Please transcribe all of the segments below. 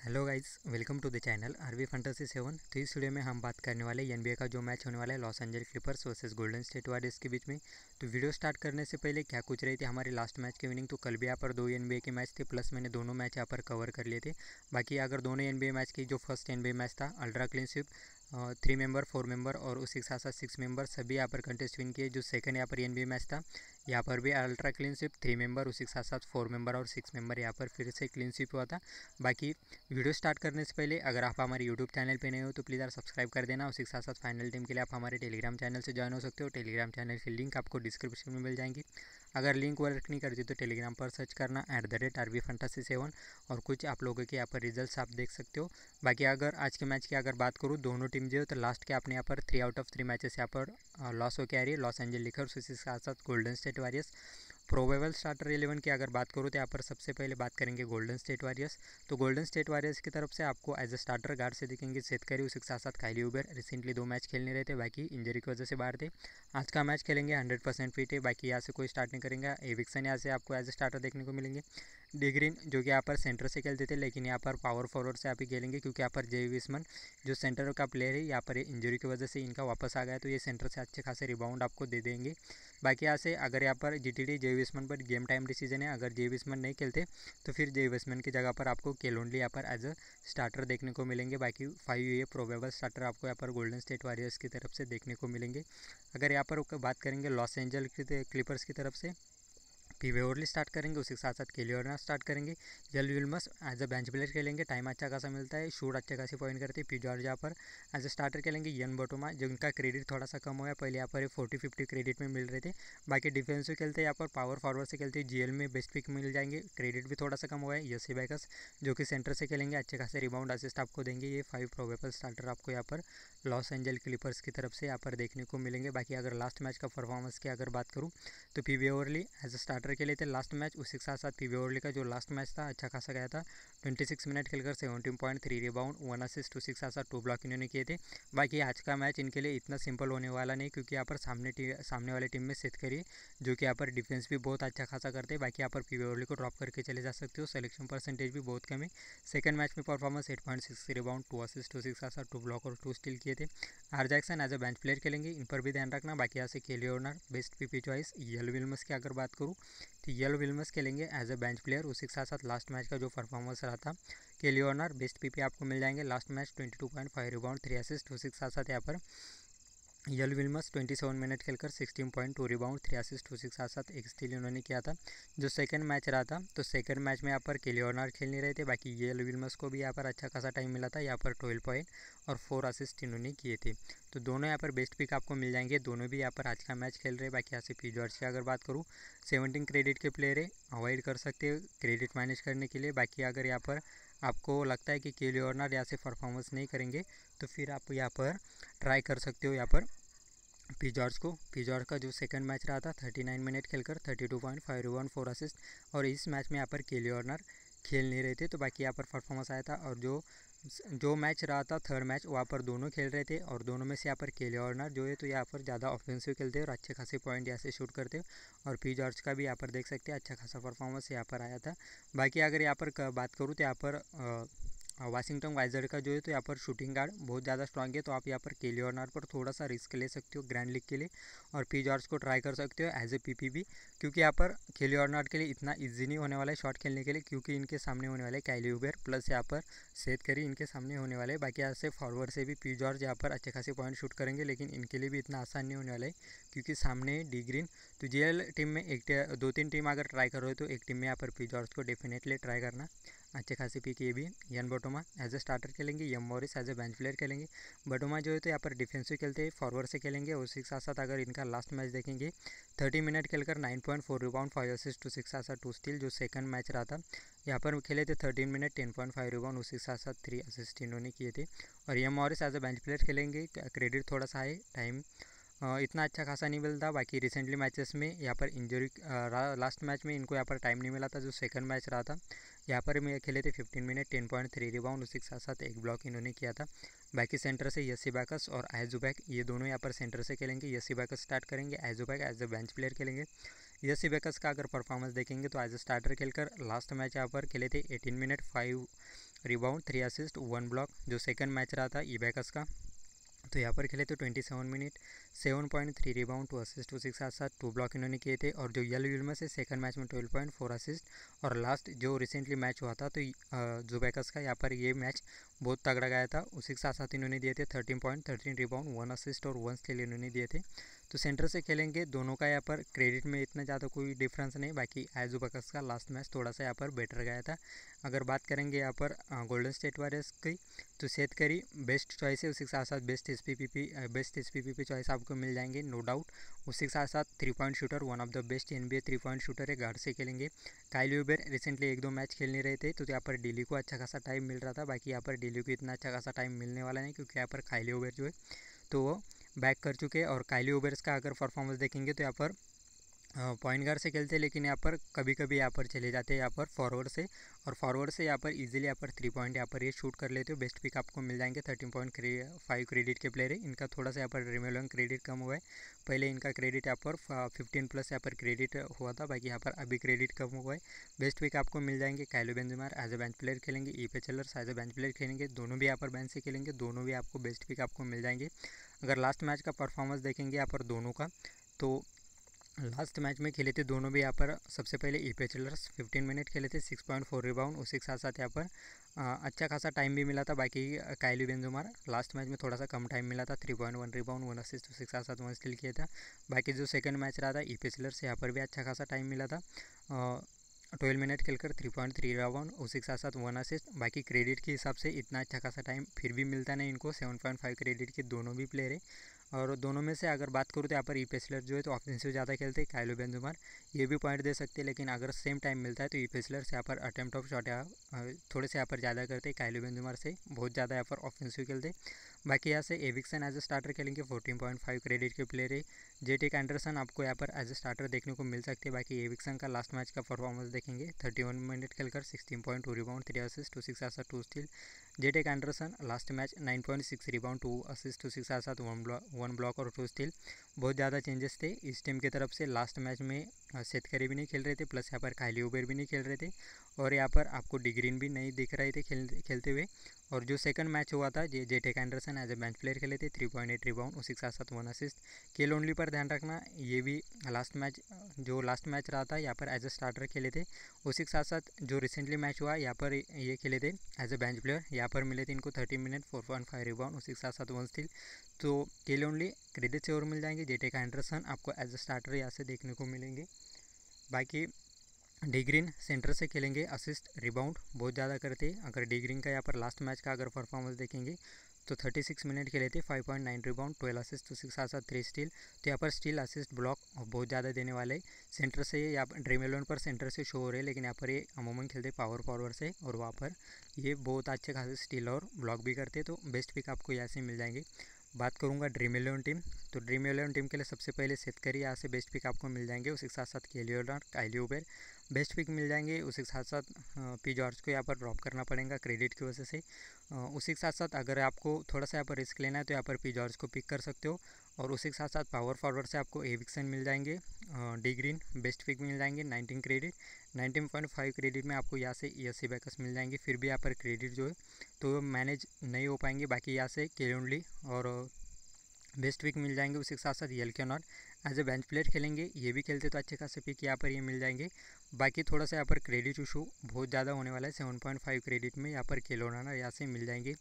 Hello guys welcome to the channel RV fantasy seven तो इस video में हम बात करने वाले एनबीए का जो मैच होने वाला है Los Angeles Clippers versus Golden State Warriors के बीच में। तो वीडियो स्टार्ट करने से पहले क्या कुछ रही थी हमारे लास्ट मैच की विनिंग तो कल भी यहाँ पर दो एनबीए के मैच थे प्लस मैंने दोनों मैच यहाँ पर कवर कर लिए थे। बाकी अगर दोनों एनबीए मैच की, जो फ़र्स्ट एनबीए मैच था ultra clean sweep three member four member और उसी के साथ साथ सिक्स मेंबर सभी यहाँ पर कंटेस्ट विन किए, जो सेकंड यहाँ पर एन मैच था। यहाँ पर भी ultra clean sweep three member उसी के साथ साथ फोर मेंबर और सिक्स मेंबर यहाँ पर फिर से क्लीन स्विप हुआ था। बाकी वीडियो स्टार्ट करने से पहले अगर आप हमारे यूट्यूब चैनल पे नए हो तो प्लीज़ आप सब्सक्राइब कर देना। उसी के साथ साथ फाइनल टीम के लिए आप हमारे टेलीग्राम चैनल से ज्वाइन हो सकते हो। टेलीग्राम चैनल की लिंक आपको डिस्क्रिप्शन में मिल जाएँगी। अगर लिंक वर्क नहीं करती तो टेलीग्राम पर सर्च करना at the rate R RB fantasy seven और कुछ आप लोगों के यहाँ पर रिजल्ट्स आप देख सकते हो। बाकी अगर आज के मैच की अगर बात करूँ, दोनों टीम जो है तो लास्ट के आपने यहाँ पर three out of three matches यहाँ पर लॉस होकर आ रही है। लॉस एंजल लिखर उसी के साथ साथ Golden State Warriors probable starter eleven की अगर बात करूँ तो यहाँ पर सबसे पहले बात करेंगे गोल्डन स्टेट वॉरियर्स तो गोल्डन स्टेट वॉरियर्स की तरफ़ से आपको एज अ स्टार्टर गार्ड से दिखेंगे सेतकरी उसके साथ साथ कायली उबेर रिसेंटली दो मैच खेलने रहे थे, बाकी इंजरी की वजह से बाहर थे। आज का मैच खेलेंगे हंड्रेड परसेंट फिट है। बाकी यहाँ से कोई स्टार्ट नहीं करेंगे। एविक्सन यहाँ से आपको एज अ स्टार्टर देखने को मिलेंगे। डिग्रीन जो कि यहाँ पर सेंटर से खेलते थे, लेकिन यहाँ पर पावर फॉरवर्ड से आप ही खेलेंगे, क्योंकि यहाँ पर जय विस्मन जो सेंटर का प्लेयर है, यहाँ पर इंजरी की वजह से इनका वापस आ गया तो ये सेंटर से अच्छे खासे रिबाउंड आपको दे देंगे। बाकी यहाँ से अगर यहाँ पर जी टी डी जय विस्मन पर गेम टाइम डिसीज़न है, अगर जय विस्मन नहीं खेलते तो फिर जय विस्मन की जगह पर आपको केलोनली यहाँ पर एज अ स्टार्टर देखने को मिलेंगे। बाकी फाइव ये प्रोबेबल स्टार्टर आपको यहाँ पर गोल्डन स्टेट वॉरियर्स की तरफ़ से देखने को मिलेंगे। अगर यहाँ पर बात करेंगे लॉस एंजल क्लिपर्स की तरफ़ से पी ओवरली स्टार्ट करेंगे, उसी के साथ साथ केली ओवरना स्टार्ट करेंगे। जल विल्मस एज अ बेंच प्लेयर खेलेंगे टाइम अच्छा खासा मिलता है शूट अच्छे खासी पॉइंट करते हैं पी जॉर्ज यहाँ पर एज अ स्टार्टर खेलेंगे यन बोटोमा जिनका क्रेडिट थोड़ा सा कम हुआ है पहले यहाँ पर फोर्टी फिफ्टी क्रेडिट में मिल रहे थे। बाकी डिफेंसिव खेलते हैं, यहाँ पर पावर फॉरवर्ड से खेलते हैं जी में बेस्ट पिक मिल जाएँगे क्रेडिट भी थोड़ा सा कम हुआ है यसी बैकस जो कि सेंटर से खेलेंगे, अच्छे खासे रिबाउंड असिस्ट आपको देंगे, ये फाइव प्रोबेबल स्टार्टर आपको यहाँ पर लॉस एंजल क्लिपर्स की तरफ़ से यहाँ पर देखने को मिलेंगे। बाकी अगर लास्ट मैच का परफॉर्मेंस की अगर बात करूँ तो पी ओवरली एज अ स्टार्टर के लिए थे लास्ट मैच उसी के साथ साथ पी ओवरली का जो लास्ट मैच था अच्छा खासा गया था। 26 मिनट खेलकर seventeen point three rebound one assist उसी के साथ साथ टू ब्लॉक इन्होंने किए थे। बाकी आज का मैच इनके लिए इतना सिंपल होने वाला नहीं, क्योंकि यहाँ पर सामने सामने वाले टीम में करिए जो कि यहाँ पर डिफेंस भी बहुत अच्छा खासा करते हैं। बाकी यहाँ पर पी को ड्रॉप करके चले जा सकते हो। सिलेक्शन परसेंटेज भी बहुत कम है। सेकंड मैच में performance eight point six rebound two assist two six साथ टू ब्लॉक और टू स्टिल किए थे। R Jackson as a bench player खेलेंगे, इन पर भी ध्यान रखना। बाकी यहाँ से केली ओनर बेस्ट पीपी चॉइस यल विल्मस की अगर बात करूँ तो येलो विलमस खेलेंगे एज अ बेंच प्लेयर उसी के साथ साथ लास्ट मैच का जो परफॉर्मेंस रहा था केलियोनर बेस्ट पीपी आपको मिल जाएँगे। Last match twenty two point five rebound three assist उसी के साथ साथ यहाँ पर यल विल्मस 27 मिनट खेलकर 16 point two rebound three assist two six साथ एक स्टील उन्होंने किया था। जो सेकंड मैच रहा था तो सेकंड मैच में यहाँ पर केली ऑर्नर खेल नहीं रहे थे, बाकी यल विल्मस को भी यहाँ पर अच्छा खासा टाइम मिला था। यहाँ पर ट्वेल्व पॉइंट और फोर असिस्ट इन्होंने किए थे। तो दोनों यहाँ पर बेस्ट पिक आपको मिल जाएँगे। दोनों भी यहाँ पर आज का मैच खेल रहे बाकी यहाँ से पी जॉर्ज की अगर बात करूँ सेवनटीन क्रेडिट के प्लेयर है अवॉइड कर सकते क्रेडिट मैनेज करने के लिए। बाकी अगर यहाँ पर आपको लगता है कि केली ऑर्नर यहाँ से परफॉर्मेंस नहीं करेंगे तो फिर आप यहाँ पर ट्राई कर सकते हो यहाँ पर पी जॉर्ज को। पी जॉर्ज का जो सेकंड मैच रहा था 39 मिनट खेलकर 32.5 वन फोर असिस्ट और इस मैच में यहाँ पर केली ऑर्नर खेल नहीं रहे थे तो बाकी यहाँ पर परफॉर्मेंस आया था और जो जो मैच रहा था थर्ड मैच वहाँ पर दोनों खेल रहे थे और दोनों में से यहाँ पर केले ऑर्नर जो है तो यहाँ पर ज़्यादा ऑफेंसिव खेलते हैं और अच्छे खासे पॉइंट यहाँ से शूट करते और पी जॉर्ज का भी यहाँ पर देख सकते हैं अच्छा खासा परफॉर्मेंस यहाँ पर आया था। बाकी अगर यहाँ पर बात करूँ तो यहाँ पर वाशिंगटन वाइजर का जो है तो यहाँ पर शूटिंग गार्ड बहुत ज़्यादा स्ट्रांग है तो आप यहाँ पर केली ऑर्नर पर थोड़ा सा रिस्क ले सकते हो ग्रैंड लीग के लिए और पी जॉर्ज को ट्राई कर सकते हो एज ए पी पी भी क्योंकि यहाँ पर केली ऑर्नर के लिए इतना ईजी नहीं होने वाला है शॉट खेलने के लिए क्योंकि इनके सामने होने वाले कैली उबेर प्लस यहाँ पर सेद करी इनके सामने होने वाले बाकी यहाँ से फॉरवर्ड से भी पी जॉर्ज यहाँ पर अच्छे खासे पॉइंट शूट करेंगे, लेकिन इनके लिए भी इतना आसान नहीं होने वाला है क्योंकि सामने डी ग्रीन तो जे टीम में एक दो तीन टीम अगर ट्राई करो तो एक टीम में यहाँ पर पी जॉर्ज को डेफिनेटली ट्राई करना। अच्छे खासी पी के भी यन बटोमा एज अ स्टार्टर खेलेंगे, M Morris as a bench player खेलेंगे। बटोमा जो है तो यहाँ पर डिफेंसिव खेलते हैं फॉरवर्ड से खेलेंगे और के साथ साथ अगर इनका लास्ट मैच देखेंगे थर्टी मिनट खेलकर nine point four rebound five assist two six साथ टू स्टिल जो सेकंड मैच रहा था, यहाँ पर खेले थे thirteen minute ten point five rebound उसी के साथ साथ थ्री असिस्ट इन्होंने किए थे। और M Morris as a bench player खेलेंगे क्रेडिट थोड़ा सा है टाइम इतना अच्छा खासा नहीं मिलता, बाकी रिसेंटली मैचेस में यहाँ पर इंजरी लास्ट मैच में इनको यहाँ पर टाइम नहीं मिला था, जो सेकंड मैच रहा था। यहाँ पर मैं खेले थे 15 मिनट 10.3 पॉइंट थ्री रिबाउंड उसी के साथ साथ एक ब्लॉक इन्होंने किया था। बाकी सेंटर से यसी बैकस और एजुबैक ये दोनों यहाँ पर सेंटर से खेलेंगे। यसी बैकस स्टार्ट करेंगे एजुबैक एज अ बेंच प्लेयर खेलेंगे। यसी बैकस का अगर परफॉर्मेंस देखेंगे तो एज अ स्टार्टर खेलकर लास्ट मैच यहाँ पर खेले थे eighteen minute five rebound three assist one block जो सेकंड मैच रहा था ई बैकस का। तो यहाँ पर खेले twenty seven minute seven point three rebound two assist two six साथ साथ टू ब्लॉक इन्होंने किए थे। और जो यल में से सेकंड मैच में ट्वेल्व पॉइंट फोर असिस्ट और लास्ट जो रिसेंटली मैच हुआ था तो जुबैकस का यहाँ पर ये मैच बहुत तगड़ा गया था। उसी के साथ साथ इन्होंने दिए थे thirteen point thirteen rebound one assist और वन स्टेल इन्होंने दिए थे। तो सेंटर से खेलेंगे, दोनों का यहाँ पर क्रेडिट में इतना ज़्यादा कोई डिफरेंस नहीं, बाकी एजुबकस का लास्ट मैच थोड़ा सा यहाँ पर बेटर गया था। अगर बात करेंगे यहाँ पर गोल्डन स्टेट वॉरियर्स की तो सेट करी बेस्ट चॉइस है, उसी के साथ साथ best S best S P choice आपको मिल जाएँगे नो डाउट उसी के साथ साथ three point shooter one of the best in three point shooter है घर से खेलेंगे। काइली उबेर रिसेंटली एक दो मैच खेलने रहे थे तो यहाँ पर डेली को अच्छा खासा टाइम मिल रहा था, बाकी यहाँ पर डेली को इतना अच्छा खासा टाइम मिलने वाला नहीं, क्योंकि यहाँ पर काइली उबेर जो है तो वो बैक कर चुके हैं और काइली ओबर्स का अगर परफॉर्मेंस देखेंगे तो यहाँ पर पॉइंट गार्ड से खेलते हैं लेकिन यहाँ पर कभी कभी यहाँ पर चले जाते हैं यहाँ पर फॉरवर्ड से और फॉरवर्ड से यहाँ पर इजीली यहाँ पर थ्री पॉइंट यहाँ पर ये शूट कर लेते हो बेस्ट पिक आपको मिल जाएँगे थर्टीन पॉइंट फाइव क्रेडिट के प्लेयर है इनका थोड़ा सा यहाँ पर रिमेलन क्रेडिट कम हुआ है पहले इनका क्रेडिट यहाँ पर फिफ्टीन प्लस यहाँ पर क्रेडिट हुआ था बाकी यहाँ पर अभी क्रेडिट कम हुआ है बेस्ट पिक आपको मिल जाएँगे कैलो बेंजमार एज अ बेंच प्लेयर खेलेंगे ई पे चलर्स एज अ बेंच प्लेयर खेलेंगे दोनों भी यहाँ पर बेंच से खेलेंगे दोनों भी आपको बेस्ट पिक आपको मिल जाएँगे अगर लास्ट मैच का परफॉर्मेंस देखेंगे यहाँ पर दोनों का तो लास्ट मैच में खेले थे दोनों भी यहाँ पर। सबसे पहले ई पेचलर्स फिफ्टीन मिनट खेले थे सिक्स पॉइंट फोर रिबाउंड उसी के साथ साथ यहाँ पर आ, अच्छा खासा टाइम भी मिला था। बाकी कायली बेंजुमार लास्ट मैच में थोड़ा सा कम टाइम मिला था three point one rebound one assist उसी के साथ साथ वन स्टिल किया था। बाकी जो सेकंड मैच रहा था ई पी पेचलर्स यहाँ पर भी अच्छा खासा टाइम मिला था। ट्वेल्व मिनट खेलकर थ्री पॉइंट थ्री राउंड, उसी के साथ साथ वन असिस्ट बाकी क्रेडिट के हिसाब से इतना अच्छा खासा टाइम फिर भी मिलता नहीं इनको। सेवन पॉइंट फाइव क्रेडिट के दोनों भी प्लेयर है। और दोनों में से अगर बात करूँ तो यहाँ पर ई पेसलर जो है तो ऑफेंसिव ज़्यादा खेलते हैं। कायलो बेंजुमार ये भी पॉइंट दे सकते हैं, लेकिन अगर सेम टाइम मिलता है तो ई पेसलर्स यहाँ पर अटेम्प्ट ऑफ़ शॉट थोड़े से यहाँ पर ज़्यादा करते कायलो बेंजुमार से बहुत ज़्यादा यहाँ पर ऑफेंसिव खेलते बाकी यहाँ से एविक्सन एज ए स्टार्टर खेलेंगे फोर्टीन पॉइंट फाइव क्रेडिट के प्लेयर है। जे टेक एंडरसन आपको यहाँ पर एज ए स्टार्टर देखने को मिल सकते हैं। बाकी एविक्सन का लास्ट मैच का परफॉर्मेंस देखेंगे। थर्टी वन मिनट खेलकर sixteen point two rebound three assist two six आसा two steal J take Anderson last match nine point six rebound two assist two six आसा वन ब्लॉक वन ब्लॉक और two steal बहुत ज़्यादा changes थे। इस team की तरफ़ से लास्ट मैच में सेतकरी भी नहीं खेल रहे थे प्लस यहाँ पर खाली उबेर भी नहीं खेल रहे थे। और यहाँ पर आपको डिग्रीन भी नहीं दिख रहे थे खेल, खेलते हुए। और जो सेकंड मैच हुआ था जे जेटेक Anderson as a bench player खेले थे थ्री पॉइंट एट रिबाउंड उसी के साथ साथ वन असिस्ट केल ओनली पर ध्यान रखना, ये भी लास्ट मैच जो लास्ट मैच रहा था, यहाँ पर एज ए स्टार्टर खेले थे उसी के साथ साथ जो रिसेंटली मैच हुआ, यहाँ पर ये खेले थे एज ए बेंच प्लेयर यहाँ पर मिले थे इनको thirty minute four point five rebound उसी के साथ साथ वन स्टिल तो केल ओनली क्रेडिट से और मिल जाएँगे जेटेक एंडरसन आपको एज ए स्टार्टर यहाँ से देखने को मिलेंगे. बाकी डिग्रीन सेंटर से खेलेंगे असिस्ट रिबाउंड बहुत ज़्यादा करते. हैं अगर डिग्रीन का यहाँ पर लास्ट मैच का अगर परफॉर्मेंस देखेंगे तो 36 मिनट खेले थे 5.9 पॉइंट नाइन रिबाउंड 12 असिस्ट तो सिक्स साथ थ्री स्टील तो यहाँ पर स्टील असिस्ट ब्लॉक बहुत ज़्यादा देने वाले सेंटर से यहाँ ड्रीम एलेवन पर सेंटर से शो हो रहे लेकिन यहाँ पर ये अमूमन खेलते पावर फॉरवर्ड से और वहाँ पर ये बहुत अच्छे खासे स्टील और ब्लॉक भी करते तो बेस्ट पिक आपको यहाँ से मिल जाएँगे। बात करूँगा ड्रीम इलेवन टीम तो ड्रीम इलेवन टीम के लिए सबसे पहले सेतकरी यहाँ से बेस्ट पिक आपको मिल जाएँगे उसके साथ साथ काइली उबेर। बेस्ट पिक मिल जाएँगे, उसी के साथ साथ पी जॉर्ज को यहाँ पर ड्रॉप करना पड़ेगा क्रेडिट की वजह से। उसी के साथ साथ अगर आपको थोड़ा सा यहाँ पर रिस्क लेना है तो यहाँ पर पी जॉर्ज को पिक कर सकते हो। और उसी के साथ साथ पावर फॉरवर्ड से आपको एविक्सन मिल जाएँगे डी ग्रीन बेस्ट पिक मिल जाएँगे nineteen credit nineteen point five credit में आपको यहाँ से ई एस बैकस मिल जाएँगे, फिर भी यहाँ पर क्रेडिट जो है तो मैनेज नहीं हो पाएँगे, बाकी यहाँ से केलोनली और बेस्ट पिक मिल जाएँगे, उसी के साथ साथ यल के नॉट एज ए बेंच प्लेयर खेलेंगे, ये भी खेलते तो अच्छे खासे पिक यहाँ पर ये मिल जाएँगे, बाकी थोड़ा सा यहाँ पर क्रेडिट इशू बहुत ज़्यादा होने वाला है सेवन पॉइंट फाइव क्रेडिट में यहाँ पर केलोना यहाँ से मिल जाएँगे,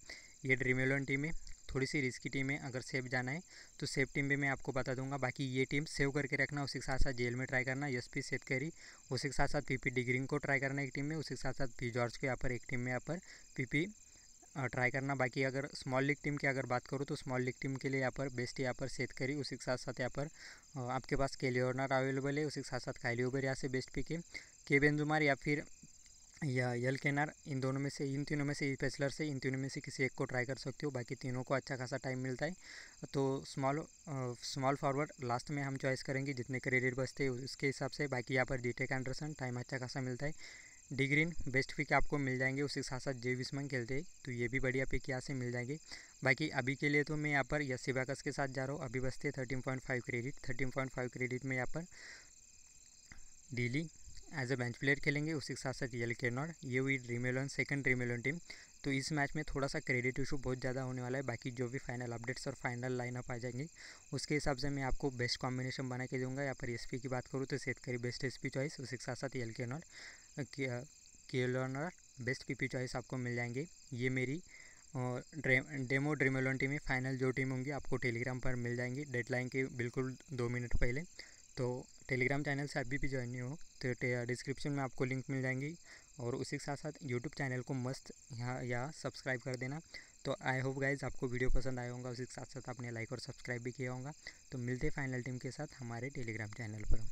ये ड्रीम इलेवन टीम है थोड़ी सी रिस्की टीम है अगर सेफ़ जाना है तो सेफ़ टीम भी मैं आपको बता दूँगा। बाकी ये टीम सेव करके रखना, उसी के साथ साथ जेल में ट्राई करना, एस पी सेतकरी उसी के साथ साथ पी पी डिग्रिंग को ट्राई करना एक टीम में, उसी के साथ साथ पी जॉर्ज को यहाँ पर एक टीम में यहाँ पर पी पी ट्राई करना। बाकी अगर स्मॉल लीग टीम की अगर बात करूँ तो स्मॉल लीग टीम के लिए यहाँ पर बेस्ट यहाँ पर सेट करी, उसी के साथ साथ यहाँ पर आपके पास केली ऑर्नर अवेलेबल है, उसी के साथ साथ कायली ओबर यहाँ से बेस्ट पिक है के बेंजुमार या फिर या यल केनार इन दोनों में से इन तीनों में से पेसलर से इन तीनों में से किसी एक को ट्राई कर सकते हो बाकी तीनों को अच्छा खासा टाइम मिलता है तो स्मॉल स्मॉल फॉरवर्ड लास्ट में हम चॉइस करेंगे जितने क्रेडिट बचते हैं उसके हिसाब से बाकी यहाँ पर डीटेक एंडरसन टाइम अच्छा खासा मिलता है डी ग्रीन बेस्ट पिक आपको मिल जाएँगे उसके साथ साथ जे विस्मन खेलते हैं तो ये भी बढ़िया पिक यहाँ से मिल जाएँगे बाकी अभी के लिए तो मैं यहाँ पर यसी बाकस के साथ जा रहा हूँ अभी बसते thirteen point five credit thirteen point five credit में यहाँ पर डीली एज अ बेंच प्लेयर खेलेंगे, उसी के साथ साथ यल के नॉट ये हुई Dream Eleven second Dream Eleven team तो इस मैच में थोड़ा सा क्रेडिट इशू बहुत ज़्यादा होने वाला है, बाकी जो भी फाइनल अपडेट्स और फाइनल लाइनअप आ जाएँगे, उसके हिसाब से मैं आपको बेस्ट कॉम्बिनेशन बना के दूँगा। या पर एसपी की बात करूँ तो शेतकरी बेस्ट एस पी चॉइस उसी के साथ साथ एल के नॉट के बेस्ट पी चॉइस आपको मिल जाएँगे। ये मेरी और demo Dream Eleven team final जो टीम होंगी, आपको टेलीग्राम पर मिल जाएँगी। डेडलाइन के बिल्कुल दो मिनट पहले। तो टेलीग्राम चैनल से अभी भी ज्वाइन नहीं हो तो डिस्क्रिप्शन में आपको लिंक मिल जाएँगी। और उसी के साथ साथ यूट्यूब चैनल को मस्त यहाँ या सब्सक्राइब कर देना। तो आई होप गाइज़ आपको वीडियो पसंद आया होगा, उसी के साथ साथ आपने लाइक और सब्सक्राइब भी किया होगा। तो मिलते फाइनल टीम के साथ हमारे टेलीग्राम चैनल पर।